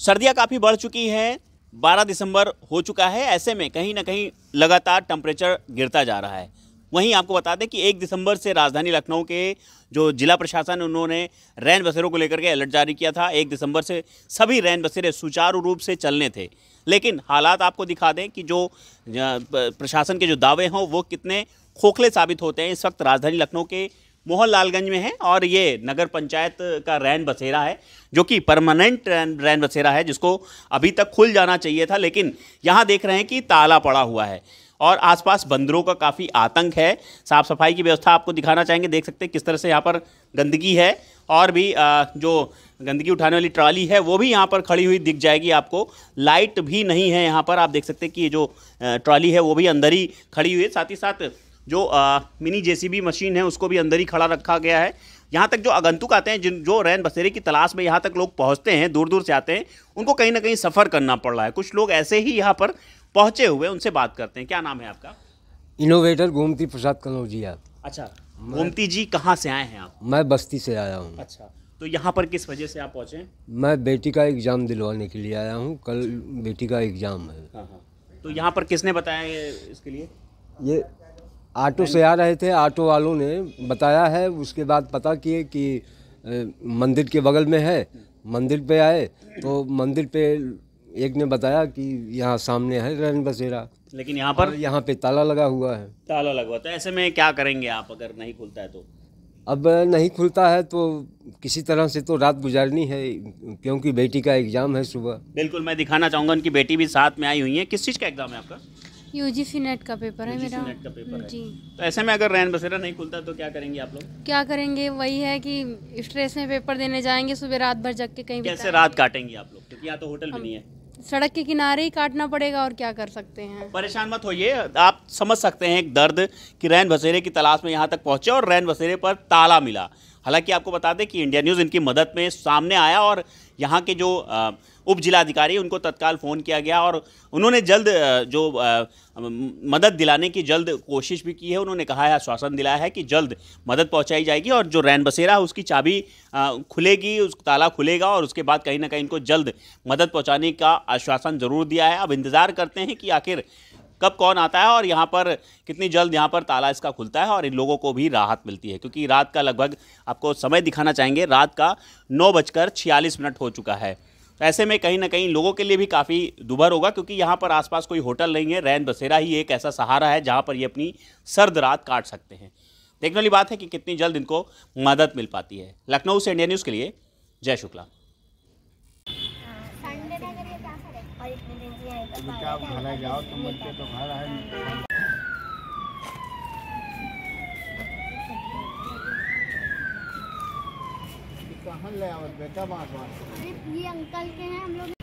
सर्दियाँ काफ़ी बढ़ चुकी हैं 12 दिसंबर हो चुका है, ऐसे में कहीं ना कहीं लगातार टेम्परेचर गिरता जा रहा है। वहीं आपको बता दें कि एक दिसंबर से राजधानी लखनऊ के जो जिला प्रशासन उन्होंने रैन बसेरों को लेकर के अलर्ट जारी किया था, एक दिसंबर से सभी रैन बसेरे सुचारू रूप से चलने थे। लेकिन हालात आपको दिखा दें कि जो प्रशासन के जो दावे हों, वो कितने खोखले साबित होते हैं। इस वक्त राजधानी लखनऊ के मोहन लालगंज में है और ये नगर पंचायत का रैन बसेरा है, जो कि परमानेंट रैन रैन बसेरा है, जिसको अभी तक खुल जाना चाहिए था, लेकिन यहाँ देख रहे हैं कि ताला पड़ा हुआ है और आसपास बंदरों का काफ़ी आतंक है। साफ़ सफ़ाई की व्यवस्था आपको दिखाना चाहेंगे, देख सकते हैं किस तरह से यहाँ पर गंदगी है और भी जो गंदगी उठाने वाली ट्राली है, वो भी यहाँ पर खड़ी हुई दिख जाएगी आपको। लाइट भी नहीं है यहाँ पर, आप देख सकते हैं कि जो ट्राली है, वो भी अंदर ही खड़ी हुई है। साथ ही साथ जो आ, मिनी जेसीबी मशीन है उसको भी अंदर ही खड़ा रखा गया है। यहाँ तक जो आगंतुक आते हैं जिन जो रैन बसेरे की तलाश में यहाँ तक लोग पहुँचते हैं दूर दूर से आते हैं उनको कहीं ना कहीं सफ़र करना पड़ रहा है। कुछ लोग ऐसे ही यहाँ पर पहुँचे हुए उनसे बात करते हैं। क्या नाम है आपका? इनोवेटर गोमती प्रसाद कनौजिया अच्छा गोमती जी कहाँ से आए हैं आप? मैं बस्ती से आया हूँ। अच्छा तो यहाँ पर किस वजह से आप पहुँचे मैं बेटी का एग्ज़ाम दिलवाने के लिए आया हूँ। कल बेटी का एग्ज़ाम है। हाँ हाँ। तो यहाँ पर किसने बताया इसके लिए? ये ऑटो से आ रहे थे ऑटो वालों ने बताया है उसके बाद पता किए कि मंदिर के बगल में है मंदिर पे आए तो मंदिर पे एक ने बताया कि यहाँ सामने है रैन बसेरा। लेकिन यहाँ पर? यहाँ पे ताला लगा हुआ है। ताला लगा हुआ तो ऐसे में क्या करेंगे आप अगर नहीं खुलता है तो? अब नहीं खुलता है तो किसी तरह से तो रात गुजारनी है क्योंकि बेटी का एग्ज़ाम है सुबह। बिल्कुल मैं दिखाना चाहूँगा उनकी बेटी भी साथ में आई हुई है। किस चीज़ का एग्ज़ाम है आपका? यूजीसी नेट का पेपर है मेरा। नेट का पेपर जी। है। तो ऐसे में अगर रैन बसेरा नहीं खुलता तो क्या करेंगे आप लोग? क्या करेंगे? वही है कि स्ट्रेस में पेपर देने जाएँगे सुबह रात भर जग के कहीं कैसे रात काटेंगे आप लोग? क्योंकि यहाँ तो होटल भी नहीं है। सड़क के किनारे ही काटना पड़ेगा और क्या कर सकते हैं? परेशान मत होइए। आप समझ सकते हैं एक दर्द कि रैन बसेरे की तलाश में यहाँ तक पहुँचे और रैन बसेरे पर ताला मिला। हालाँकि आपको बता दें कि इंडिया न्यूज़ इनकी मदद में सामने आया और यहाँ के जो उप जिलाधिकारी, उनको तत्काल फ़ोन किया गया और उन्होंने जल्द जो मदद दिलाने की जल्द कोशिश भी की है। उन्होंने कहा है, आश्वासन दिलाया है कि जल्द मदद पहुंचाई जाएगी और जो रैन बसेरा है, उसकी चाबी खुलेगी, उस ताला खुलेगा और उसके बाद कहीं ना कहीं इनको जल्द मदद पहुँचाने का आश्वासन ज़रूर दिया है। अब इंतज़ार करते हैं कि आखिर कब कौन आता है और यहाँ पर कितनी जल्द यहाँ पर ताला इसका खुलता है और इन लोगों को भी राहत मिलती है। क्योंकि रात का लगभग आपको समय दिखाना चाहेंगे, रात का नौ बजकर छियालीस मिनट हो चुका है। तो ऐसे में कहीं ना कहीं लोगों के लिए भी काफ़ी दुभर होगा, क्योंकि यहाँ पर आसपास कोई होटल नहीं है, रैन बसेरा ही एक ऐसा सहारा है जहाँ पर ये अपनी सर्द रात काट सकते हैं। देखने वाली बात है कि कितनी जल्द इनको मदद मिल पाती है। लखनऊ से इंडिया न्यूज़ के लिए जय शुक्ला। जाओ तुम तो घर है कहाँ ले बेटा बात बात ये अंकल के हैं, हम लोग